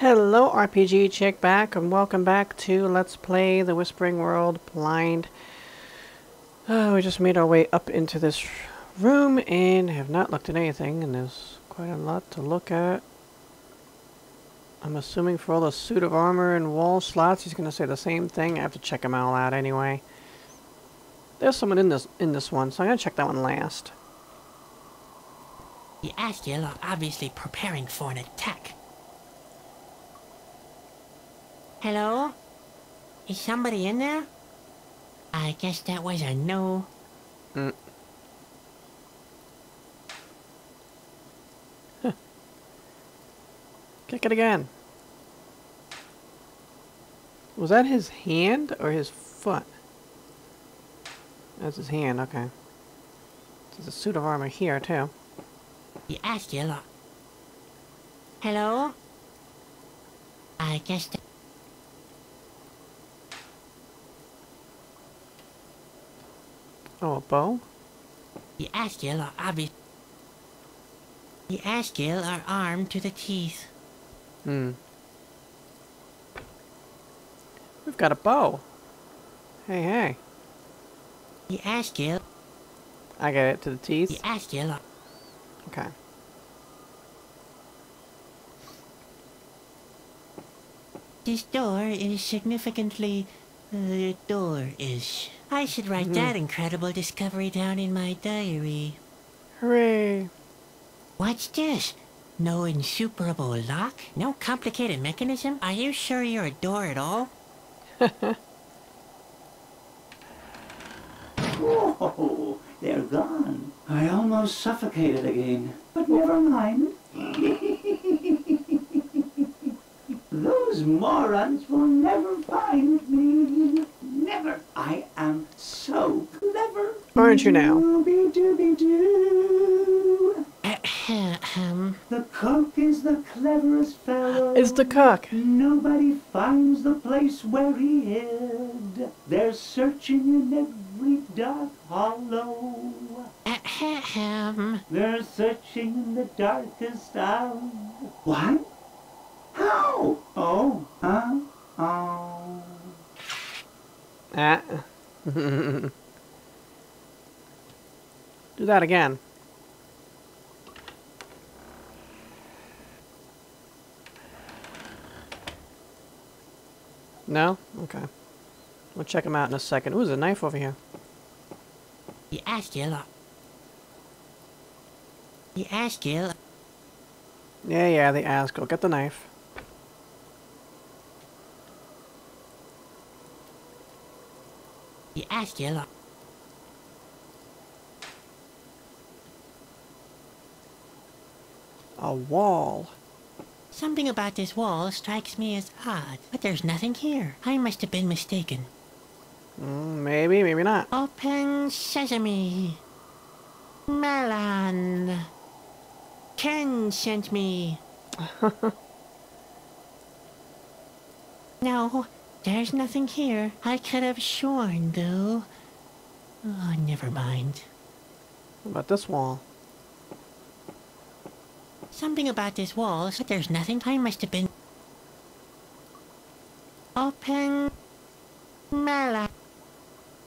Hello, RPG Chick back, and welcome back to Let's Play The Whispered World Blind. Uh, we just made our way up into this room and have not looked at anything, and there's quite a lot to look at. I'm assuming for all the suit of armor and wall slots, he's going to say the same thing. I have to check them all out anyway. There's someone in this in this one, so I'm going to check that one last. The Asgil are obviously preparing for an attack. Hello? Is somebody in there? I guess that was a no. Mm. Kick it again. Was that his hand or his foot? That's his hand, okay. There's a suit of armor here, too. The Asgil are... Hello? I guess Oh, a bow? The Asgil are obvious... The Asgil are armed to the teeth. Hmm. We've got a bow. Hey, hey. The Asgil... I got it to the The teeth. Asgil are... Okay. This door is significantly... Uh, door-ish. I should write that incredible discovery down in my diary. Hooray. What's this? No insuperable lock? No complicated mechanism? Are you sure you're a door at all? Oh, they're gone. I almost suffocated again. But never mind. Those morons will never find me. Never. I am so clever. Aren't you now? Dooby-dooby-doo. The cook is the cleverest fellow. It's the cook. Nobody finds the place where he hid. They're searching in every dark hollow. Ahem. They're searching in the darkest hour. What? How? Oh, huh? Oh. Ah. Do that again. No? Okay. We'll check him out in a second. Ooh, there's a knife over here. The Asgil are... The Asgil... Yeah, yeah, the Asgil. Get the knife. The Asgil are... A wall. Something about this wall strikes me as odd, but there's nothing here. I must have been mistaken. Mm, maybe, maybe not. Open sesame. Melon. Ken sent me. no, there's nothing here. I could have sworn, though. Oh, never mind. What about this wall? Something about this wall, but there's nothing. I must have been... Open... Melon.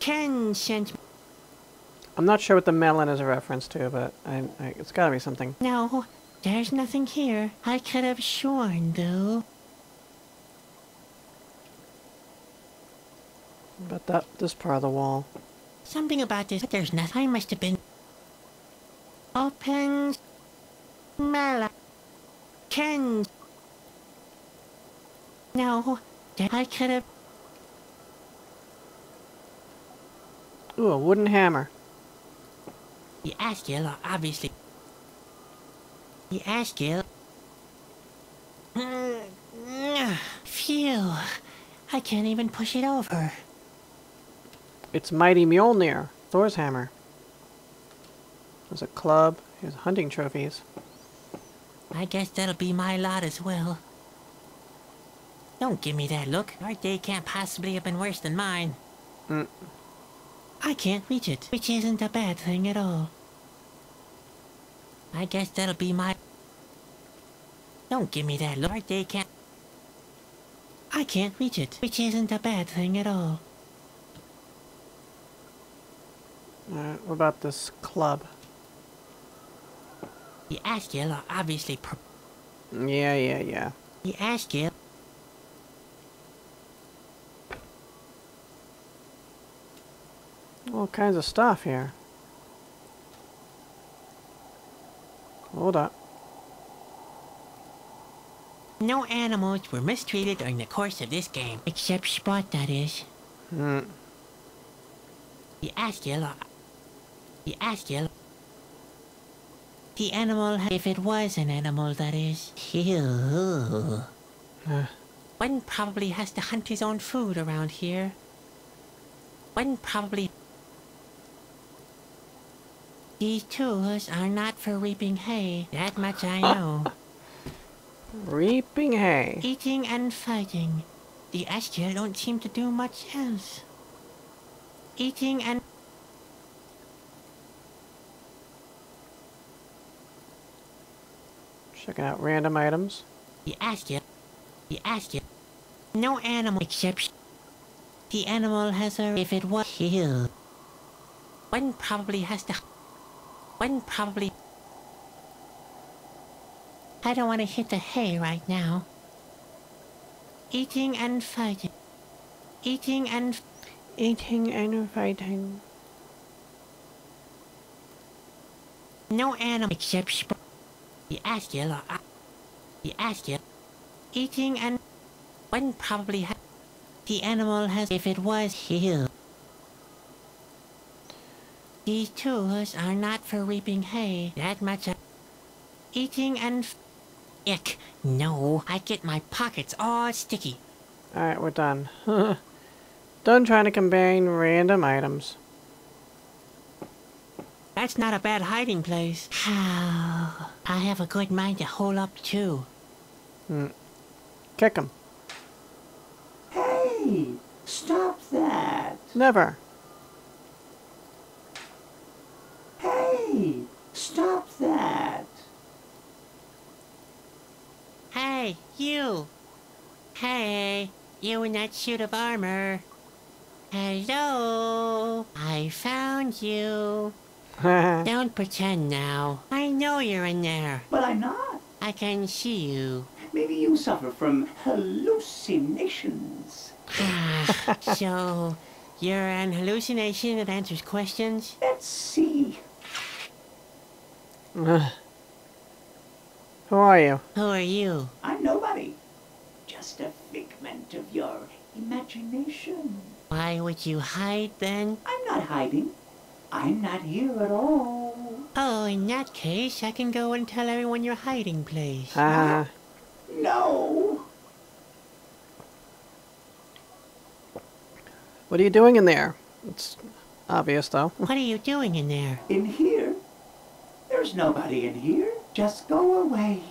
Ken sent. I'm not sure what the melon is a reference to, but I, I, it's gotta be something. No, there's nothing here. I could have sworn, though. About that, this part of the wall. Something about this, but there's nothing. I must have been... Open... Melon. Ken... No, I could have... Ooh, a wooden hammer. The are obviously... The Asgil... Mm, phew. I can't even push it over. It's Mighty Mjolnir, Thor's hammer. There's a club. Here's hunting trophies. I guess that'll be my lot as well. Don't give me that look. Our day can't possibly have been worse than mine. Mm. I can't reach it, which isn't a bad thing at all. I guess that'll be my... Don't give me that look. Our day can't... I can't reach it, which isn't a bad thing at all. Alright, what about this club? The Asgil are obviously pro- Yeah, yeah, yeah. the Asgil. All kinds of stuff here. Hold up. No animals were mistreated during the course of this game, except Spot, that is. Hmm. The Asgil are... The Asgil... The animal, if it was an animal, that is. Ew. Uh, One probably has to hunt his own food around here. One probably... These tools are not for reaping hay, that much I know. reaping hay. Eating and fighting. The Asgil don't seem to do much else. Eating and... Checking out random items. He asked you. He asked you. No animal except... The animal has a... If it was... Ew. One probably has to... One probably... I don't want to hit the hay right now. Eating and fighting. Eating and... Eating and fighting. No animal except sp- the Asgil are the Asgil eating and When probably ha- the animal has if it was here. These tools are not for reaping hay. That much. I- eating and ick. No, I get my pockets all sticky. Alright, we're done. done trying to combine random items. That's not a bad hiding place. How? I have a good mind to hole up too. Hmm. kick him Hey, stop that. Never. Hey, stop that. Hey, you! Hey, you in that suit of armor. Hello! I found you. Don't pretend now. I know you're in there. But I'm not. I can see you. Maybe you suffer from hallucinations. Ah, so, you're an hallucination that answers questions? Let's see. Who are you? Who are you? I'm nobody. Just a figment of your imagination. Why would you hide then? I'm not hiding. I'm not here at all. Oh, in that case, I can go and tell everyone your hiding place. Ah, No. what are you doing in there? It's obvious though. What are you doing in there? In here? There's nobody in here. Just go away.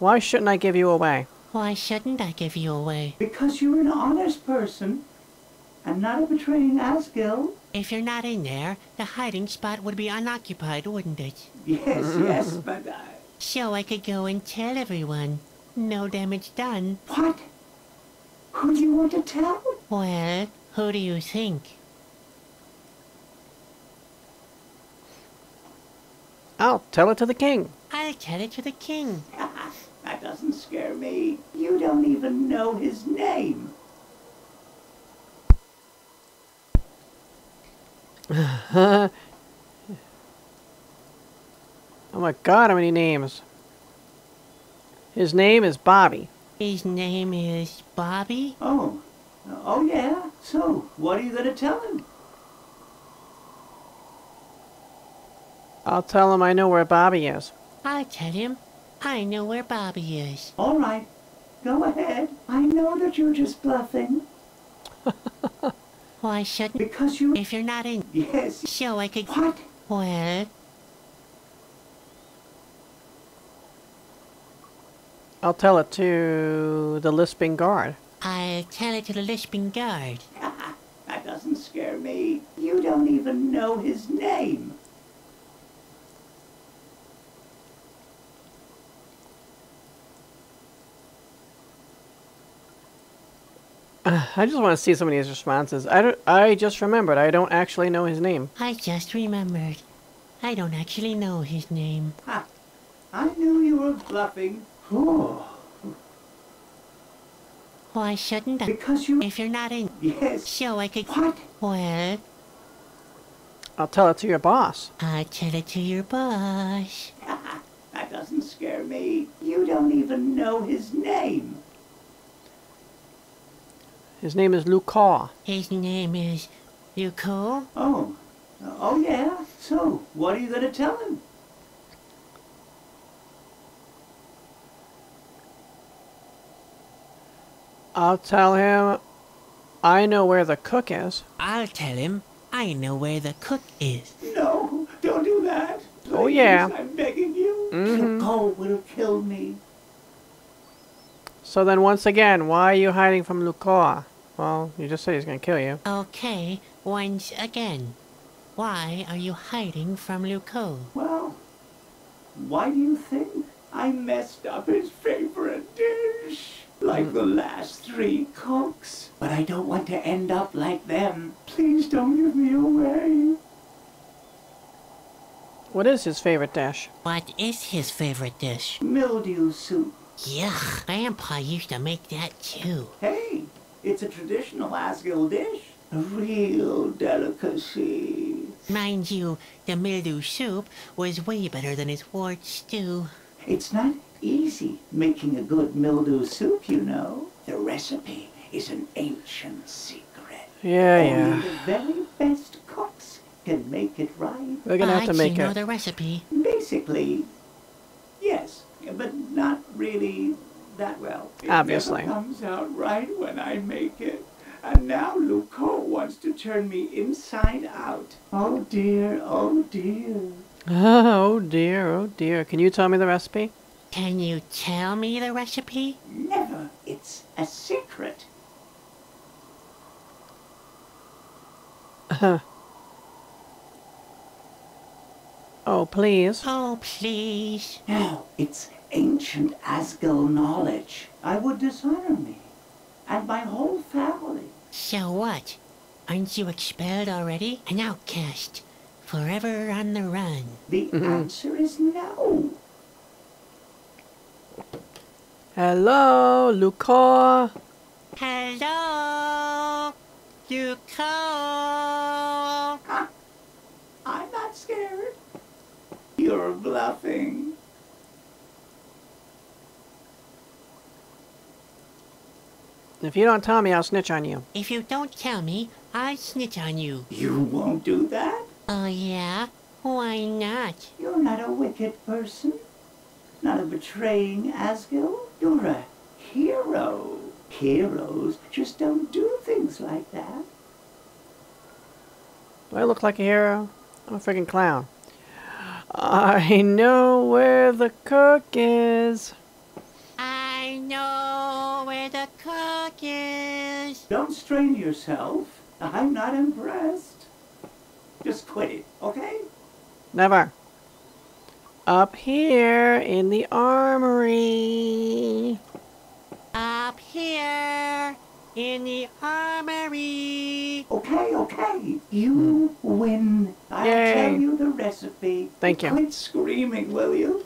Why shouldn't I give you away? Why shouldn't I give you away? Because you're an honest person. And not a betraying Asgil. If you're not in there, the hiding spot would be unoccupied, wouldn't it? Yes, yes, but uh, So I could go and tell everyone. No damage done. what? Who do you want to tell? Well, who do you think? I'll tell it to the king. I'll tell it to the king. that doesn't scare me. You don't even know his name. Oh my god, how many names? His name is Bobby. His name is Bobby? Oh, oh yeah. So, what are you gonna tell him? I'll tell him I know where Bobby is. I'll tell him. I know where Bobby is. All right, go ahead. I know that you're just bluffing Why shouldn't... because you. If you're not in... Yes. So I could... What? Well, I'll tell it to the lisping guard. I'll tell it to the lisping guard. that doesn't scare me. You don't even know his name. I just want to see some of these responses. I don't. I just remembered. I don't actually know his name. I just remembered. I don't actually know his name. Ha! I knew you were bluffing. Oh, Why shouldn't I? because you... If you're not in, Yes. so I could. What? Well, I'll tell it to your boss. I'll tell it to your boss. That doesn't scare me. You don't even know his name. His name is Lucaw. His name is Yuko. Oh. Oh, yeah? So, what are you going to tell him? I'll tell him I know where the cook is. I'll tell him I know where the cook is. No, don't do that. Oh, yeah. I'm begging you. Mhm. would have killed me. So then, once again, why are you hiding from Lucaw? Well, you just said he's gonna kill you. Okay, once again. Why are you hiding from Luko? Well, why do you think I messed up his favorite dish? Like hmm. the last three cooks. But I don't want to end up like them. Please don't give me away. What is his favorite dish? What is his favorite dish? Mildew soup. Yuck, Grandpa used to make that too. Hey, it's a traditional Asgil dish. A real delicacy. Mind you, the mildew soup was way better than his wart stew. It's not easy making a good mildew soup, you know. The recipe is an ancient secret. Yeah, Only yeah. the very best cooks can make it right. We're gonna have to But make you know it. the recipe. Basically, yes, but not really that well. It Obviously. never comes out right when I make it. And now Luco wants to turn me inside out. Oh dear, oh dear. Oh dear, oh dear. Can you tell me the recipe? Can you tell me the recipe? Never. It's a secret. Uh-huh. Oh, please. Oh, please. No, it's ancient Asgil knowledge. I would dishonor me and my whole family. So what? Aren't you expelled already? An outcast. Forever on the run. The mm-hmm. answer is no. Hello, Lucaw. Hello? Yuko? I'm not scared. You're bluffing. If you don't tell me, I'll snitch on you. If you don't tell me, I'll snitch on you. You won't do that? Oh, yeah? Why not? You're not a wicked person. Not a betraying Asgil. You're a hero. Heroes just don't do things like that. Do I look like a hero? I'm a freaking clown. I know where the cook is. I know where the cook is. Don't strain yourself. I'm not impressed. Just quit it, okay? Never. Up here in the armory. Up here in the armory. Okay, okay. You hmm. win. I'll Yay. tell you the recipe. Thank you. Quit screaming, will you?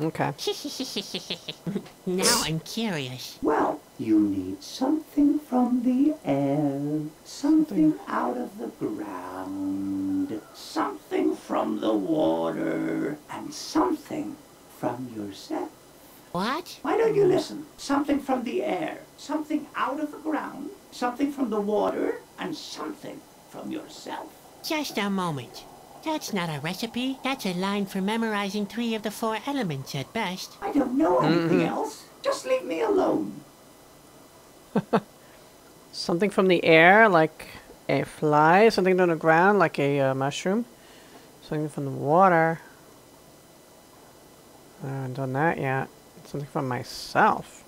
Okay. now I'm curious. Well, you need something from the air, something out of the ground, something from the water, and something from yourself. What? Why don't you listen? Something from the air, something out of the ground, something from the water, and something from yourself. Just a moment. That's not a recipe. That's a line for memorizing three of the four elements at best. I don't know anything Mhm. else. Just leave me alone. Something from the air, like a fly. Something on the ground, like a uh, mushroom. Something from the water. I haven't done that yet. Something from myself.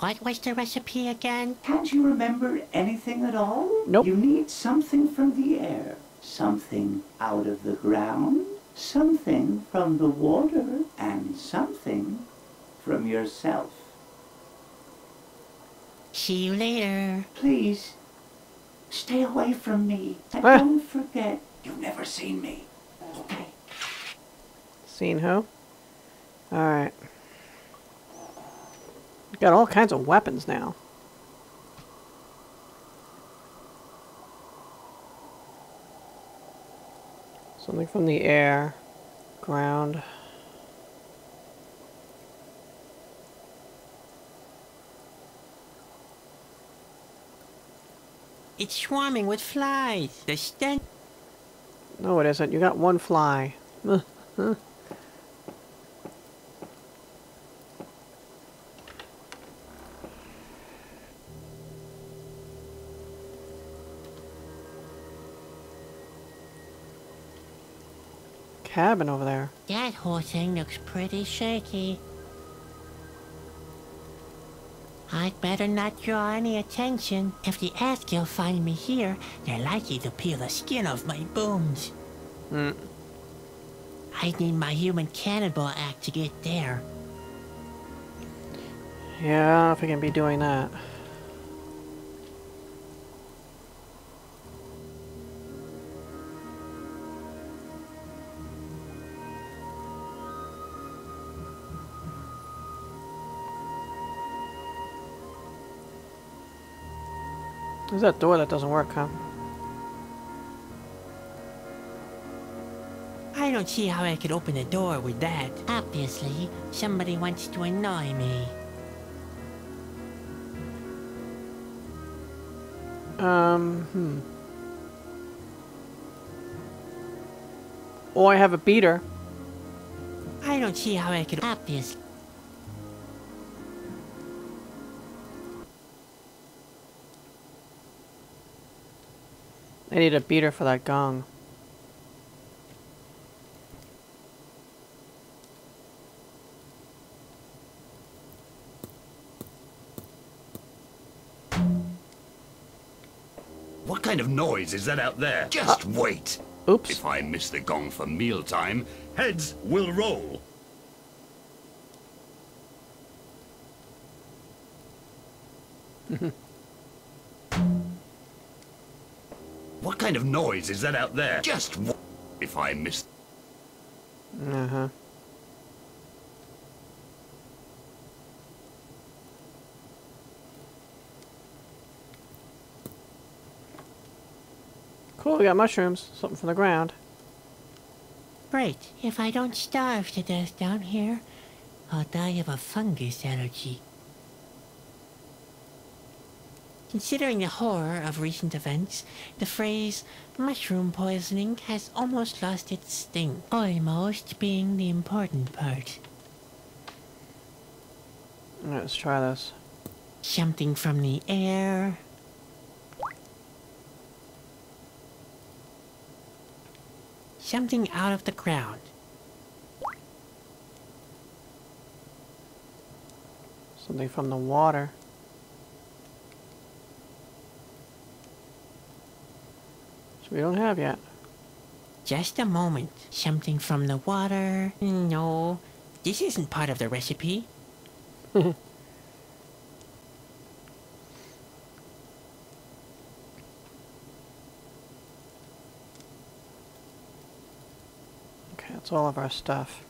What was the recipe again? Can't you remember anything at all? Nope. You need something from the air, something out of the ground, something from the water, and something from yourself. See you later. Please, stay away from me. And Ah. don't forget, you've never seen me. Okay? Seen who? Alright. Got all kinds of weapons now. Something from the air, ground. It's swarming with flies. The stench. No, it isn't. You got one fly. Cabin over there. That whole thing looks pretty shaky. I'd better not draw any attention. If the Asgil find me here, they're likely to peel the skin off my bones. Hmm. I'd need my human cannonball act to get there. Yeah, I don't know if we can be doing that. There's that door that doesn't work, huh? I don't see how I could open the door with that. Obviously, somebody wants to annoy me. Um, hmm. Oh, I have a beater. I don't see how I could. Obviously. I need a beater for that gong. What kind of noise is that out there? Uh, Just wait. Oops. If I miss the gong for mealtime, heads will roll. kind of noise is that out there? Just w- if I miss Uh-huh. Cool, we got mushrooms. Something from the ground. Great. If I don't starve to death down here, I'll die of a fungus allergy. Considering the horror of recent events, the phrase mushroom poisoning has almost lost its sting. Almost being the important part. Let's try this. Something from the air. Something out of the ground. Something from the water. Which we don't have yet. Just a moment. Something from the water. No, this isn't part of the recipe. Okay, that's all of our stuff.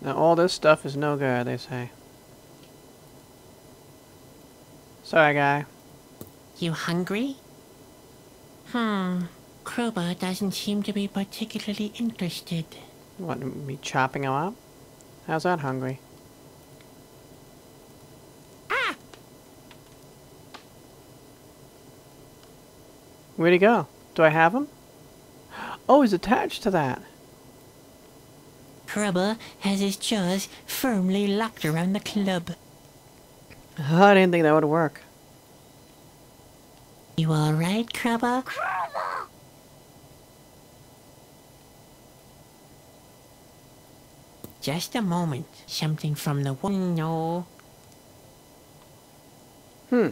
Now all this stuff is no good, they say. Sorry, guy. You hungry? Hmm. Kruba doesn't seem to be particularly interested. Want me chopping him up? How's that hungry? Ah! Where'd he go? Do I have him? Oh, he's attached to that. Kruba has his jaws firmly locked around the club. I didn't think that would work. You alright, Kruba? Just a moment. Something from the No. Hmm.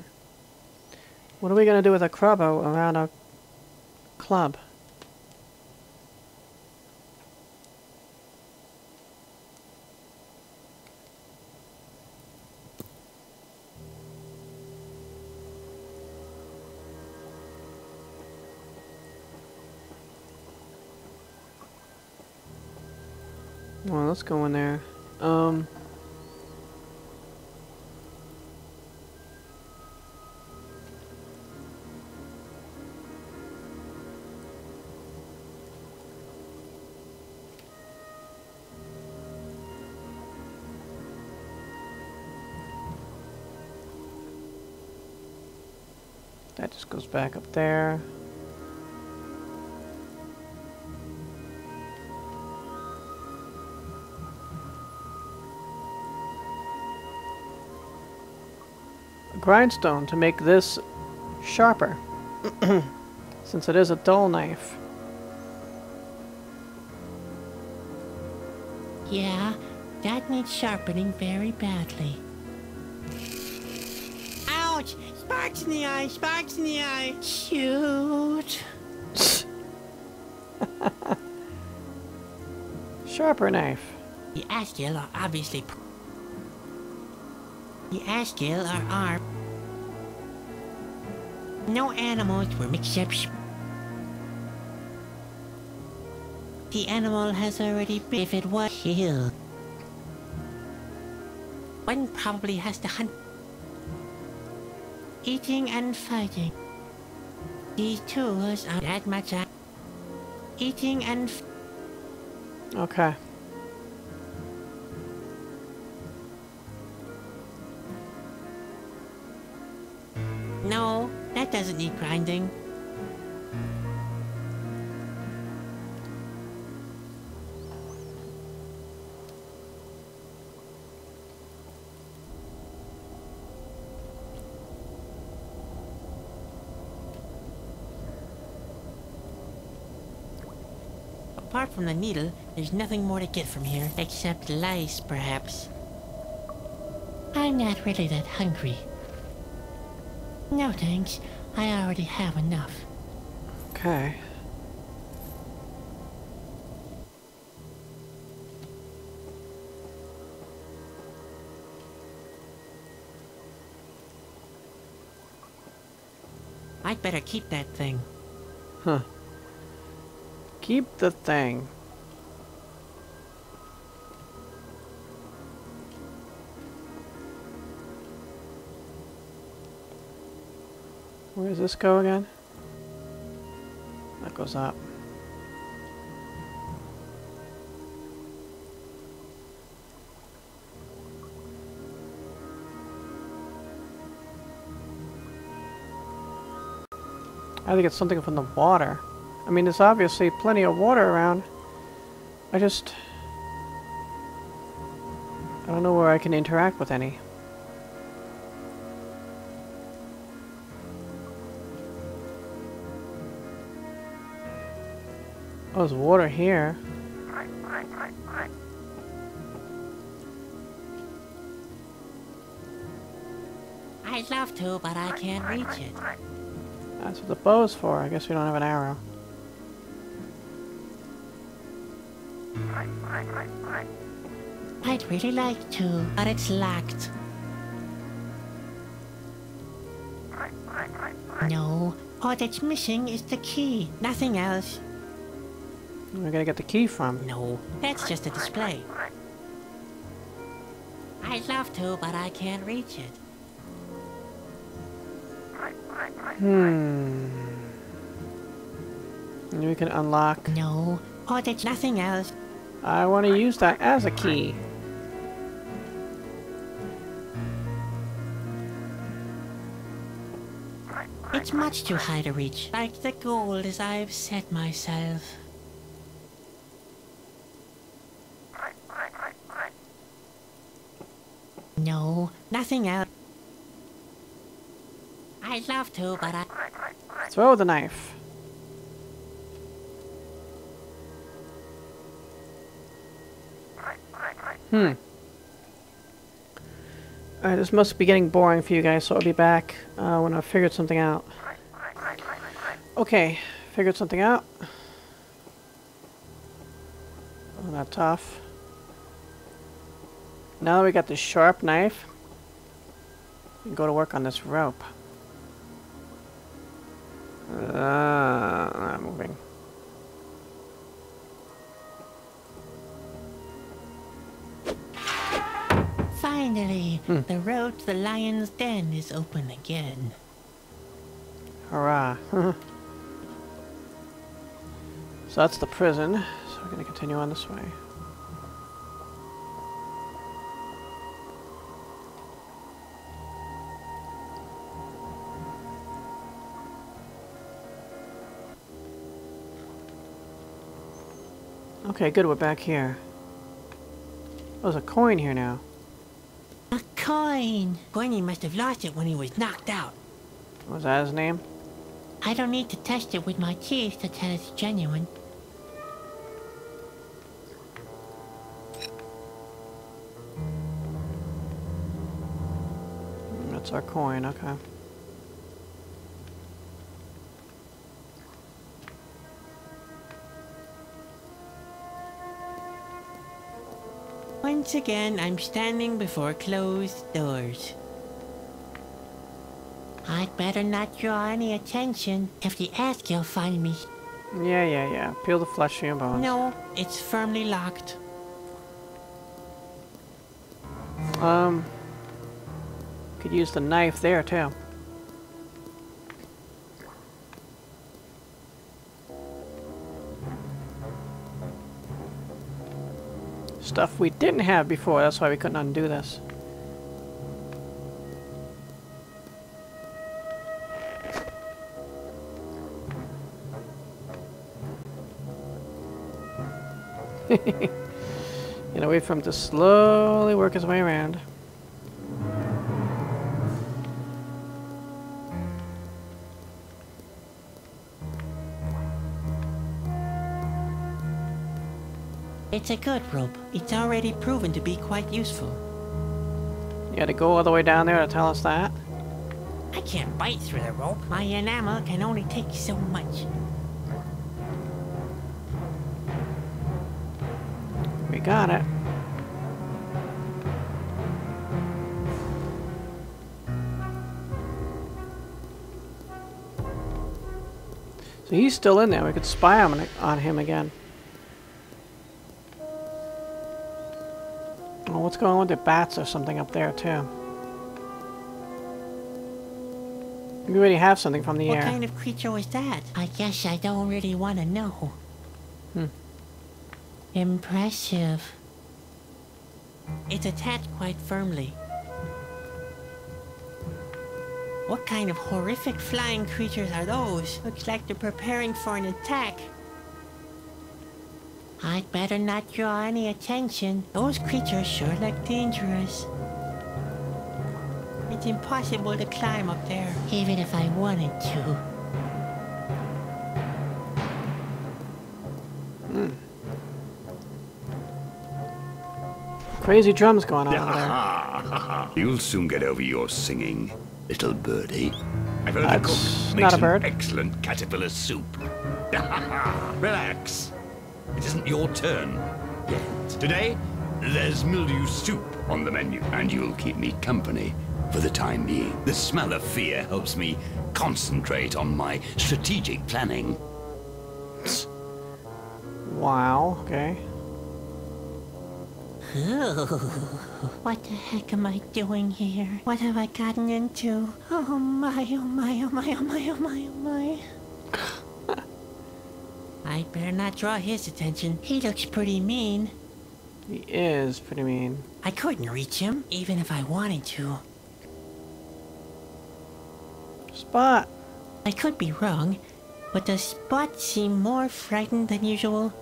What are we gonna do with a crubbo around a club? Let's go in there. Um. That just goes back up there. Grindstone to make this sharper. Since it is a dull knife. Yeah, that needs sharpening very badly. Ouch! Sparks in the eye! Sparks in the eye! Shoot! Sharper knife. The Asgil are obviously. pr- The Asgil are armed. No animals were except. sp- The animal has already been. If it was killed, one probably has to hunt. Eating and fighting. These tools are that much. Eating and. Okay. Grinding. Apart from the needle, there's nothing more to get from here, except lice, perhaps. I'm not really that hungry. No thanks, I already have enough. Okay. I'd better keep that thing. Huh. Keep the thing. Where does this go again? That goes up. I think it's something from the water. I mean, there's obviously plenty of water around. I just... I don't know where I can interact with any. Oh, there's water here. I'd love to, but I can't reach it. That's what the bow's for. I guess we don't have an arrow. I'd really like to, but it's locked. No, all that's missing is the key. Nothing else. Where are I gonna get the key from? No, that's just a display. I'd love to, but I can't reach it. Hmm. We can unlock. No, all there's nothing else. I want to use that as a key. It's much too high to reach. Like the goal as I've set myself. No, nothing else. I'd love to, but I... Throw the knife. Hmm. Alright, this must be getting boring for you guys, so I'll be back uh, when I've figured something out. Okay, figured something out. Oh, not tough. Now that we got this sharp knife, and go to work on this rope. Uh, not moving. Finally, hmm. the road to the lion's den is open again. Hurrah. so that's the prison. So we're going to continue on this way. Okay, good, we're back here. Oh, there's a coin here now. A coin! Gorny must have lost it when he was knocked out. Was that his name? I don't need to test it with my teeth to tell it's genuine. That's our coin, okay. Once again, I'm standing before closed doors. I'd better not draw any attention. If the Asgil find me. Yeah, yeah, yeah. Peel the flesh from your bones. No, it's firmly locked. Um, could use the knife there too. Stuff we didn't have before, that's why we couldn't undo this. Wait for him to slowly work his way around. It's a good rope. It's already proven to be quite useful. You had to go all the way down there to tell us that? I can't bite through the rope. My enamel can only take so much. We got it. So he's still in there. We could spy on, on him again. Going on with the bats or something up there too? We already have something from the What air. What kind of creature was that? I guess I don't really want to know. Hmm. Impressive. It's attached quite firmly. What kind of horrific flying creatures are those? Looks like they're preparing for an attack. I'd better not draw any attention. Those creatures sure look dangerous. It's impossible to climb up there. Even if I wanted to. Hmm. Crazy drums going on there. You'll soon get over your singing, little birdie. I've heard the That's cook not makes a an bird. excellent caterpillar soup. Relax. It isn't your turn yet. Today, there's mildew soup on the menu, and you'll keep me company for the time being. The smell of fear helps me concentrate on my strategic planning. Wow, okay. Oh, what the heck am I doing here? What have I gotten into? Oh my, oh my, oh my, oh my, oh my, oh my. I better not draw his attention. He looks pretty mean. He is pretty mean. I couldn't reach him, even if I wanted to. Spot! I could be wrong, but does Spot seem more frightened than usual?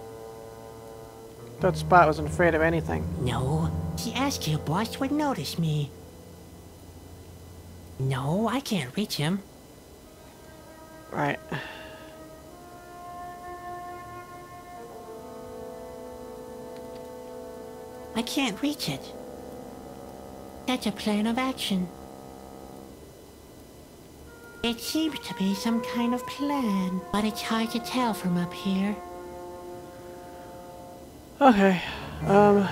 That Spot wasn't afraid of anything. No, he the Asgil boss would notice me. No, I can't reach him. Right. I can't reach it. That's a plan of action. It seems to be some kind of plan, but it's hard to tell from up here. Okay. Um.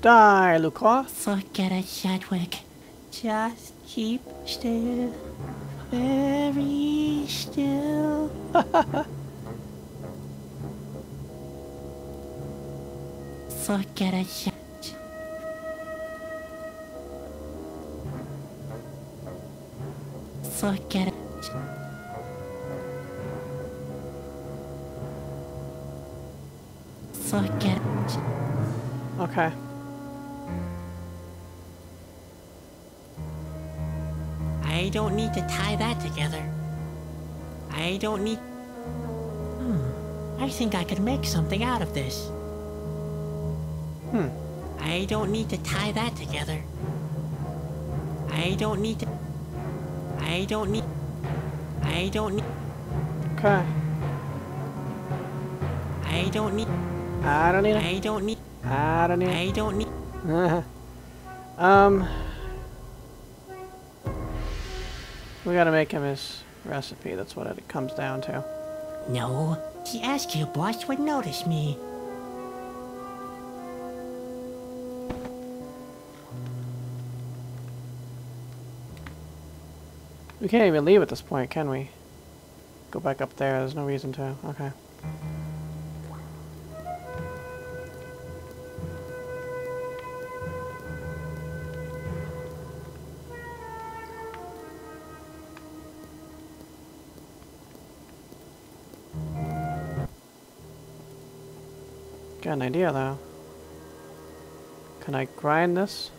Die, Lucas. Forget it, Sadwick. Just keep still. Very still. Forget it. sh- Forget it. Forget it. Okay. I don't need to tie that together. I don't need. Hmm. I think I could make something out of this. Hmm. I don't need to tie that together. I don't need to. I don't need. I don't need. Okay. I don't need. I don't need. I don't need. I don't need I don't need. it. um. We gotta make him his recipe. That's what it comes down to. No. The Asgil boss would notice me. We can't even leave at this point, can we? Go back up there. There's no reason to. Okay. Got an idea though. Can I grind this?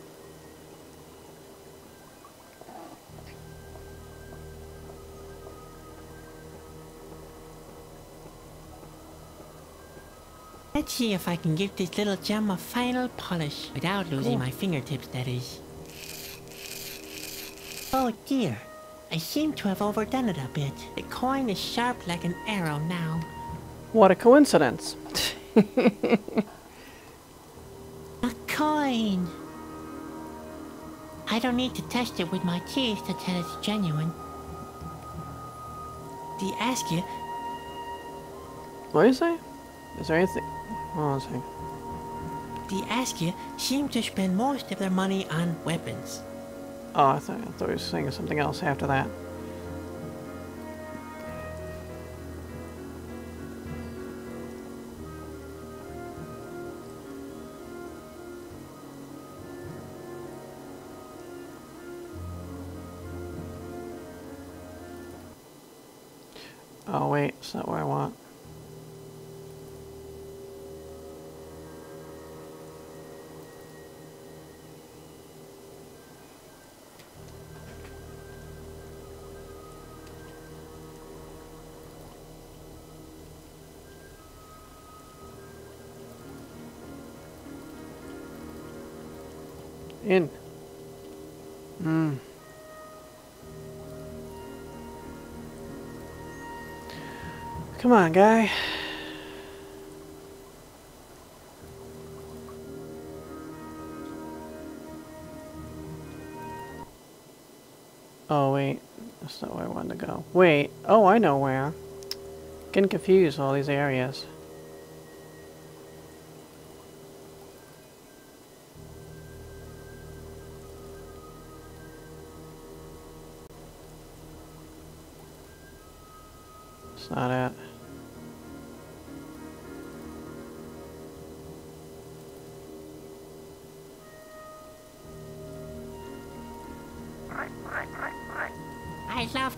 Let's see if I can give this little gem a final polish without losing Cool. my fingertips, that is. Oh dear. I seem to have overdone it a bit. The coin is sharp like an arrow now. What a coincidence. A coin! I don't need to test it with my teeth to tell it's genuine. The Asgil What do you say? Is there anything? Hold on a. The Asgil seem to spend most of their money on weapons. Oh, I thought, I thought he was saying something else after that. Oh wait, it's not what I want. Come on, guy. Oh, wait. That's not where I wanted to go. Wait. Oh, I know where. Getting confused all these areas. It's not it.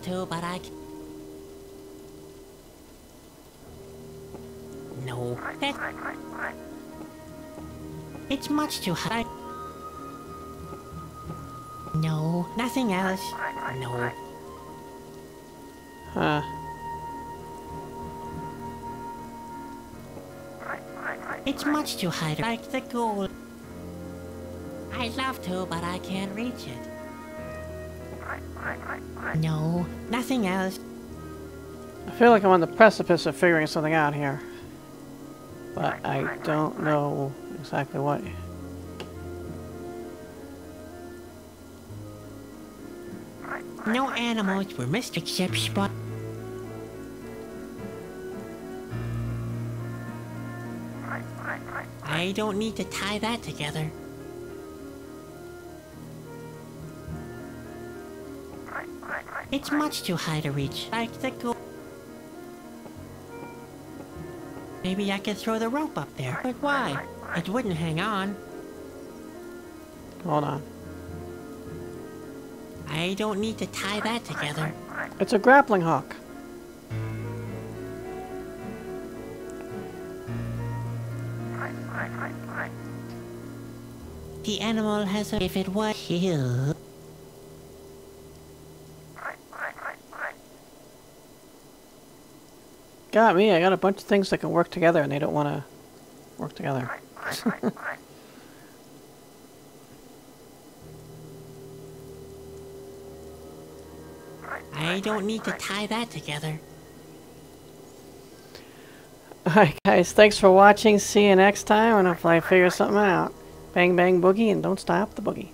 To, but I. No. It's much too high. No, nothing else. No. Huh. It's much too high to like the goal. I'd love to, but I can't reach it. No, nothing else. I feel like I'm on the precipice of figuring something out here. But I don't know exactly what. No animals were missed except Spot. I don't need to tie that together. It's much too high to reach. Like the go. Maybe I could throw the rope up there. But why? It wouldn't hang on. Hold on. I don't need to tie that together. It's a grappling hook. The animal has a... If it was here... Got me. I got a bunch of things that can work together and they don't want to work together. I don't need to tie that together. Alright guys, thanks for watching. See you next time and hopefully I figure something out. Bang bang boogie and don't stop the boogie.